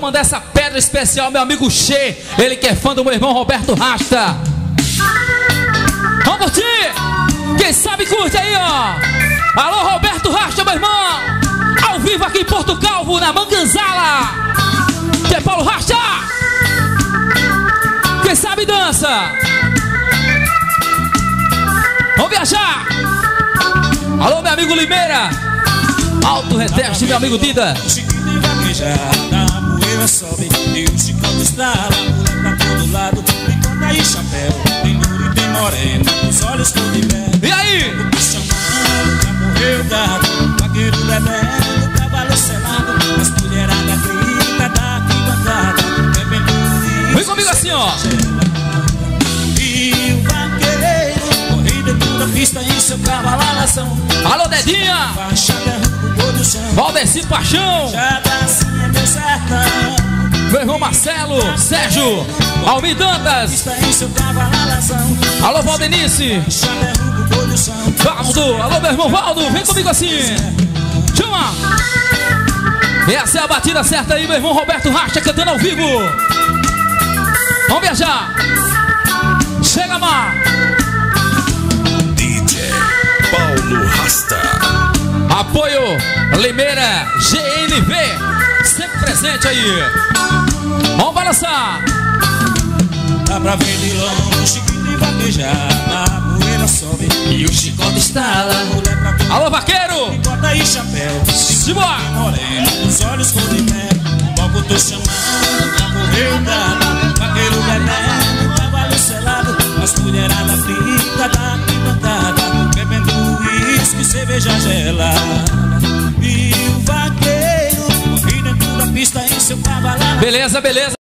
Vou mandar essa pedra especial meu amigo Che, ele que é fã do meu irmão Roberto Rasta. Vamos curtir! Quem sabe curte aí, ó! Alô, Roberto Rasta, meu irmão! Ao vivo aqui em Porto Calvo, na Manganzala! Que é Paulo Rasta! Quem sabe dança! Vamos viajar! Alô, meu amigo Limeira! Alto reteste, meu amigo Dida! Sobe E o chicote estrala, mulher pra todo lado Bicona e chapéu, tem louro e tem moreno Os olhos cor de mel E aí? O bicho chamando, já morreu gado Vaqueiro bebendo, cavalo selado. As mulheradas grita da arquibancada Bebendo Vem comigo assim, ó! E o vaqueiro, corre dentro da pista em seu cavalo alação Alô, Dedinha! Faixa derruba Valdeci Paixão! Tá assim é meu sertão Meu irmão Marcelo, Sérgio, Almir Dantas, Está em seu cavalo alação alô Valdenice, Valdo, alô meu irmão Valdo, vem comigo assim, chama! Essa é a batida certa aí, meu irmão Roberto Racha cantando ao vivo. Vamos viajar! Chega, Mar! DJ Paulo Rasta. Apoio Limeira GNV, presente aí. Vamos balançar! Dá pra ver de longe Chiquinho e vaquejada A poeira sobe E o chicote estala Alô, vaqueiro! Bota e chapéu Simbora! Moreno Os olhos cor de mel Logo tô chamando Pra correr o gado Vaqueiro bebendo Cavalo selado As mulheradas frita Beleza, beleza.